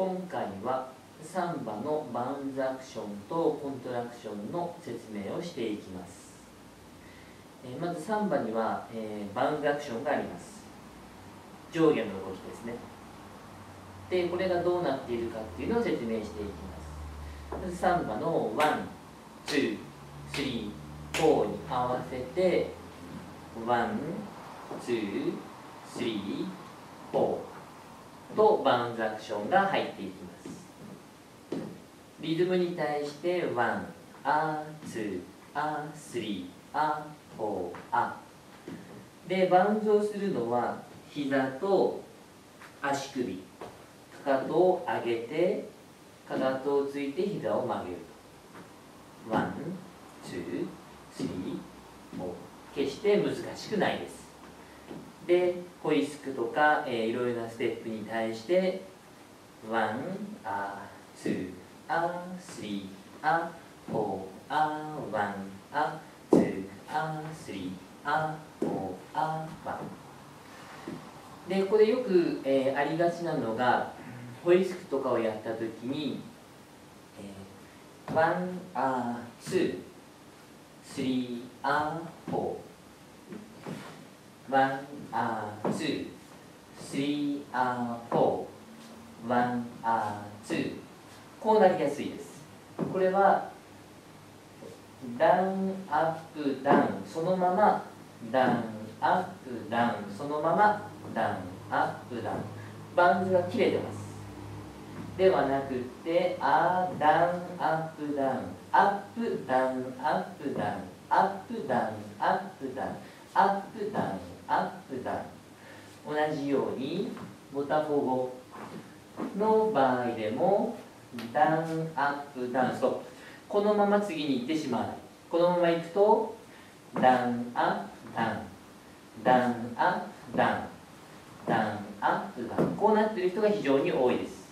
今回はサンバの bounce action と contraction の説明をしていきます、え、まずサンバには、えー、 bounce action があります。上下の動きですね。でこれがどうなっているかっていうのを説明していきます。まずサンバの one、two、three、four に合わせて one、two、three、と bounce action が入っていきます。リズムに対して one a two a three a four a で bounce をするのは膝と足首。かかとを上げてかかとをついて膝を曲げる。 one twoスリーフォー。決して難しくないです。で whisk とか、えー、いろいろなステップに対して one a two a three a four a one a two a three a four a one。でこれよく、えー、ありがちなのが whisk とかをやった時に、えー、 one a two three a four。one a two three a four one a two こうなりやすいですこれはダウンアップダウンそのままダウンアップダウンそのままダウンアップダウン bounce が切れてますではなくてアダウンアップダウンアップダウンアップダウンアップダウンアップダウンアップダウンアップダウン。同じようにボタフォゴの場合でもダウンアップダウン。ストップこのまま次に行ってしまうこのまま行くとダウンアップダウン。ダウンアップダウン。ダウンアップダウン。こうなってる人が非常に多いです。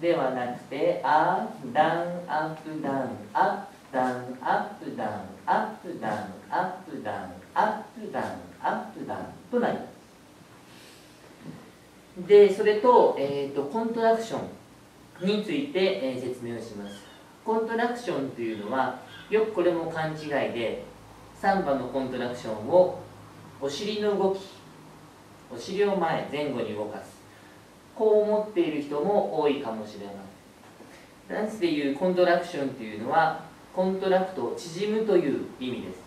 ではなくてアダウンアップダウン。アップダウン。アップダウン。アップダウン。アップダウン。アップダウン。アップダウン。となりでそれと,、えーと、 contraction について、えー、説明をします。 contraction というのはよくこれも勘違いでサンバの contraction をお尻の動きお尻を前前後に動かす。こう思っている人も多いかもしれませんダンスでいう contraction というのは contract を縮むという意味です。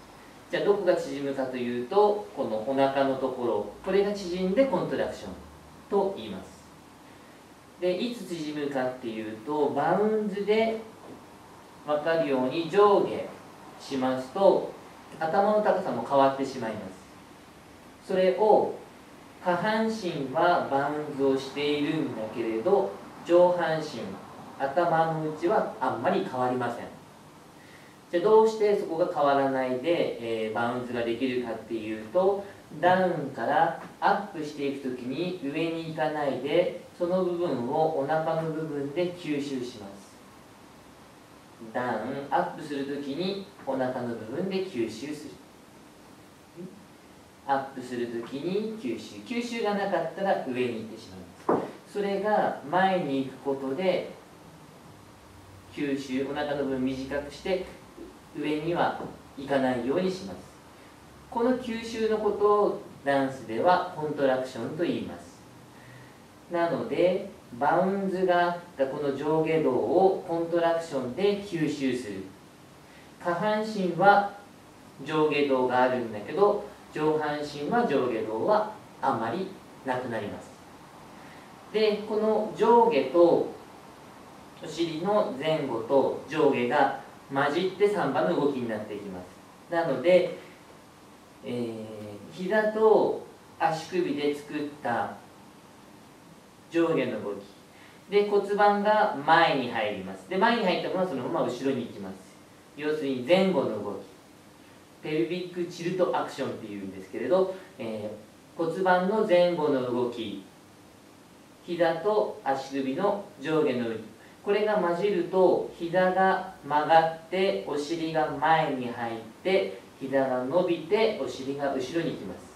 じゃあどこが縮むかというとこのお腹のところこれが縮んで contraction と言います。でいつ縮むかっていうと bounce で分かるように上下しますと頭の高さも変わってしまいます。それを下半身は bounce をしているんだけれど上半身頭の位置はあんまり変わりません。じゃあどうしてそこが変わらないで、えー、 bounce ができるかっていうとダウンからアップしていく時に上に行かないでその部分をお腹の部分で吸収します。ダウンアップする時にお腹の部分で吸収する。アップする時に吸収。吸収がなかったら上に行ってしまいます。それが前に行くことで吸収お腹の部分短くして上には行かないようにします。この吸収のことをダンスではコントラクションと言います。なのでバウンズがあったこの上下動をコントラクションで吸収する。下半身は上下動があるんだけど上半身は上下動はあまりなくなります。でこの上下とお尻の前後と上下が混じって3番の動きになっていきます。なので、えー、膝と足首で作った上下の動き。で骨盤が前に入ります。で前に入ったものはそのまま後ろに行きます。要するに前後の動き。ペルビックチルトアクションっていうんですけれど、えー、骨盤の前後の動き。膝と足首の上下の動き。これが混じると膝が曲がってお尻が前に入って膝が伸びてお尻が後ろに行きます。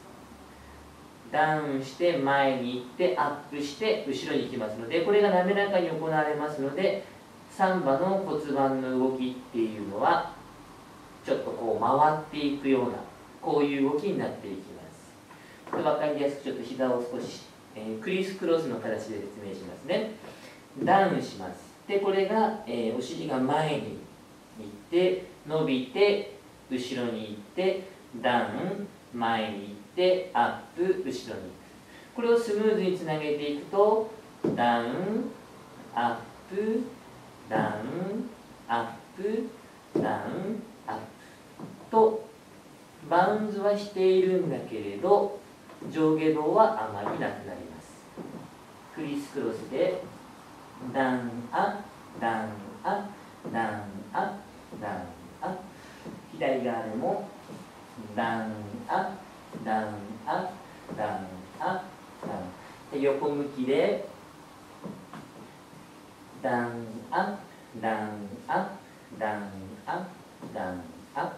ダウンして前に行ってアップして後ろに行きますのでこれが滑らかに行われますのでサンバの骨盤の動きっていうのはちょっとこう回っていくようなこういう動きになっていきます。分かりやすくちょっと膝を少し、えー、クリスクロスの形で説明しますね。ダウンします。でこれが、えー、お尻が前に行って伸びて後ろに行ってダウン前に行ってアップ後ろに行く。これをスムーズにつなげていくとダウンアップダウンアップダウンアップ。とバウンズはしているんだけれど上下動はあまりなくなります。クリスクロスでダンアダンアダンアダンア左側でもダンアダンアダンアダンで横向きでダンアダンアダンアダンア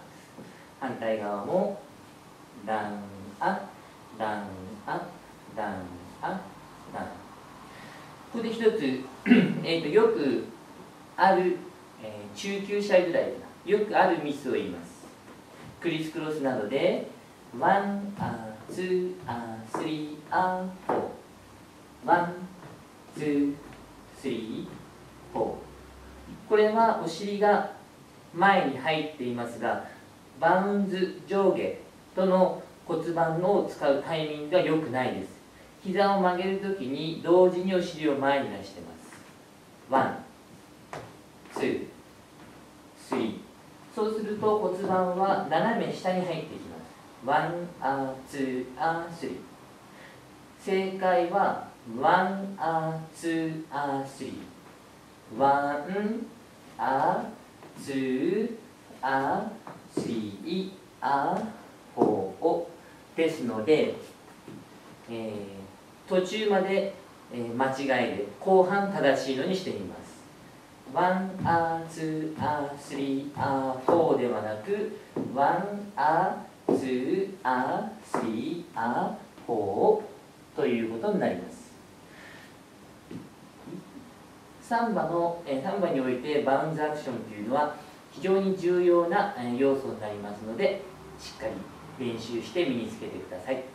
反対側もダンアダンアダンアダウンここで一つえとよくある、えー、中級者ぐらいよくあるミスを言います。 criss cross などで one a two a three a four。one two three four。これはお尻が前に入っていますが bounce 上下との骨盤を使うタイミングが良くないです。膝を曲げるときに同時にお尻を前に出してます。One two three。そうすると骨盤は斜め下に入ってきます。 One a two a three。正解は one a two a three。One a two a three a four ですので、えー、途中まで、間違いで後半正しいのにしてみます one a two a three a four ではなく one a two a three a four ということになりますサンバの、サンバにおいて bounce action というのは非常に重要な要素になりますのでしっかり練習して身につけてください。